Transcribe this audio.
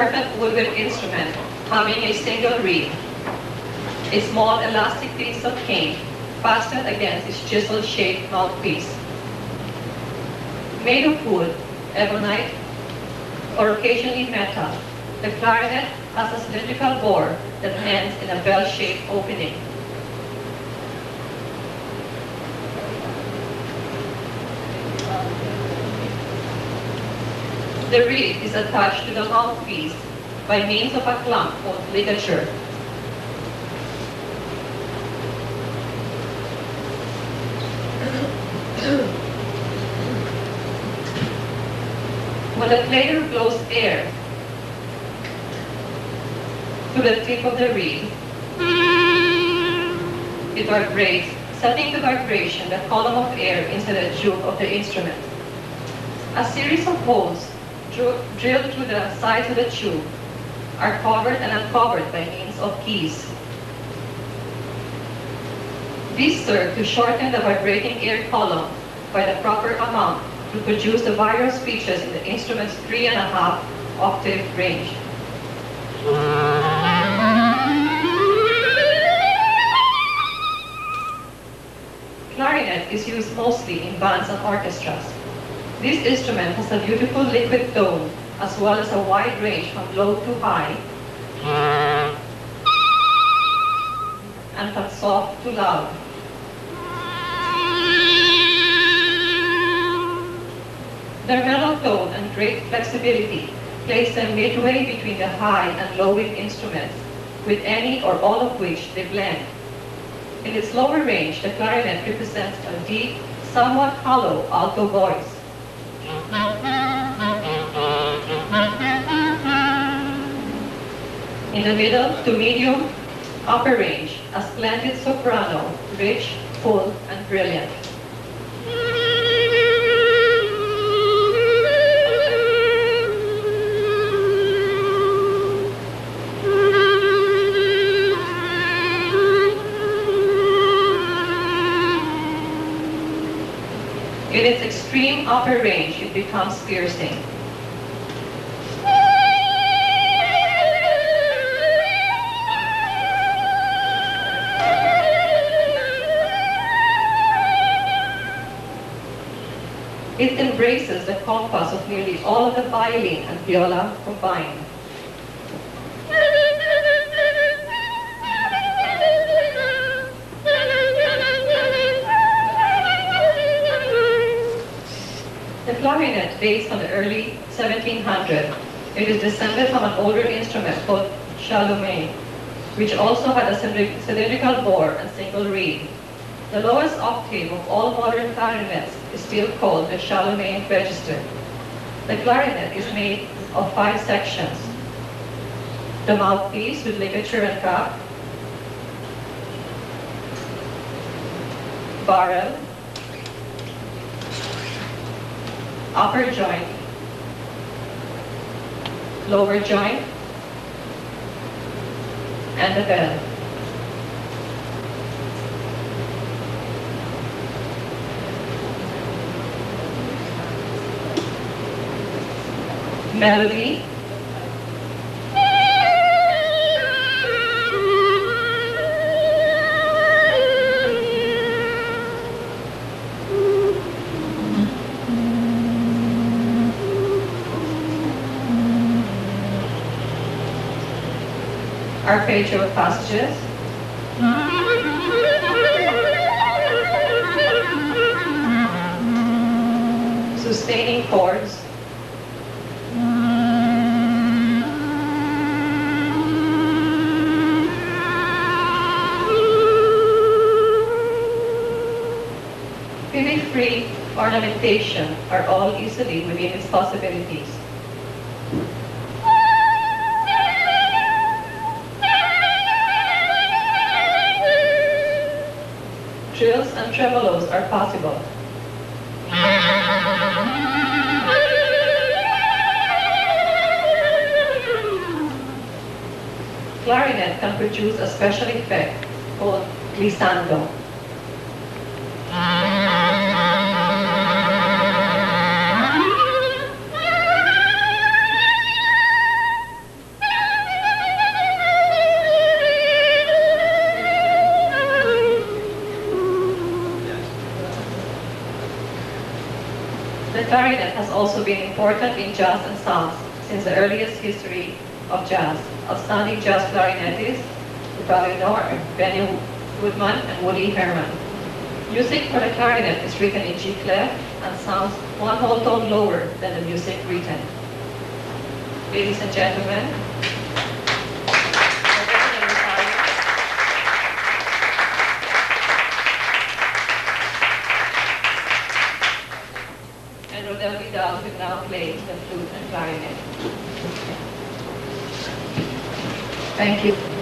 important woodwind instrument having a single reed. A small elastic piece of cane fastened against its chisel-shaped mouthpiece. Made of wood, ebonite, or occasionally metal, the clarinet has a cylindrical bore that ends in a bell-shaped opening. The reed is attached to the mouthpiece by means of a clamp called ligature. when the player blows air to the tip of the reed, it vibrates, setting the vibration the column of air into the tube of the instrument. A series of holes drilled through the sides of the tube are covered and uncovered by means of keys. These serve to shorten the vibrating air column by the proper amount to produce the various pitches in the instrument's three and a half octave range. Clarinet is used mostly in bands and orchestras. This instrument has a beautiful liquid tone as well as a wide range from low to high and from soft to loud. Their mellow tone and great flexibility place them midway between the high and low wind instruments, with any or all of which they blend. In its lower range, the clarinet represents a deep, somewhat hollow alto voice. In the middle to medium, upper range, a splendid soprano, rich, full, and brilliant. In its extreme upper range, it becomes piercing. It embraces the compass of nearly all of the violin and viola combined. The clarinet dates from the early 1700s. It is descended from an older instrument called chalumeau, which also had a cylindrical bore and single reed. The lowest octave of all modern clarinets is still called the chalumeau register. The clarinet is made of five sections. The mouthpiece with ligature and cap, barrel, upper joint, lower joint, and the bell. Melody, arpeggio passages, sustaining chords, ornamentation are all easily within its possibilities. Trills and tremolos are possible. Clarinet can produce a special effect called glissando. Clarinet has also been important in jazz and sounds since the earliest history of jazz. Outstanding jazz clarinetists, probably know, are Benny Goodman and Woody Herman. Music for the clarinet is written in G clef and sounds one whole tone lower than the music written. Ladies and gentlemen, clarinet. Thank you.